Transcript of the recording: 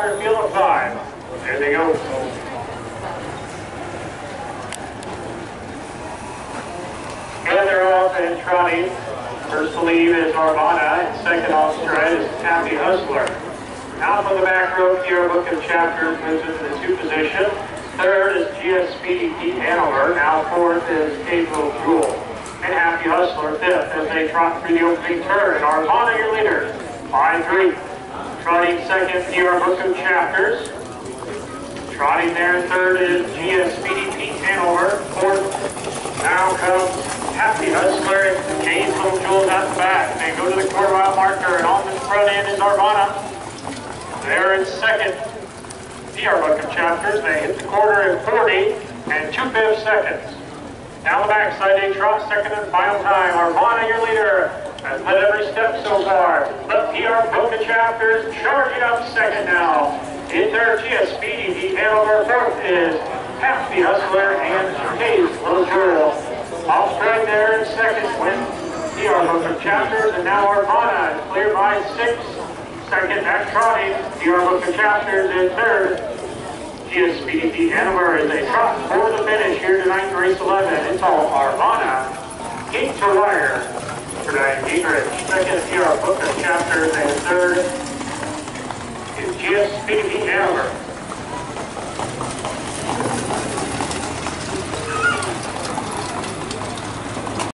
starter field of five. There they go. And they're off and trotting. First to leave is Arvana, and second off stride is Happy Hustler. Now from the back row, Pierre Book of Chapters moves into the two position. Third is GS Speedy Pete Hanover. Now fourth is Capo Jewel. And Happy Hustler fifth as they trot through the opening turn. Arvana, your leader, by three. Trotting second, Pierre Book of Chapters. Trotting there third is GS Speedy Pete Hanover. Fourth, now comes Happy Hustler James Little Jewels at the back. They go to the quarter mile marker and on the front end is Arvana. There in second, PR Book of Chapters. They hit the quarter in 40 and two fifths seconds. Down the backside, they trot second and final time. Arvana, your leader, has led every step so far. The PR of Chapters charging up second now. In third, GS Speedy, the Hanover fourth is Happy Hustler and Hayes Little Girl. Off strike there in second with PR of Chapters, and now Arvana is clear by six. Second, back trotting, PR of Chapters in third. GS Speedy Pete Hanover as they trot for the finish here tonight race 11. It's all Arvana, gate to wire Diane Dietrich. Second, PR Book of Chapters, and third is GS Speedy Pete Hanover.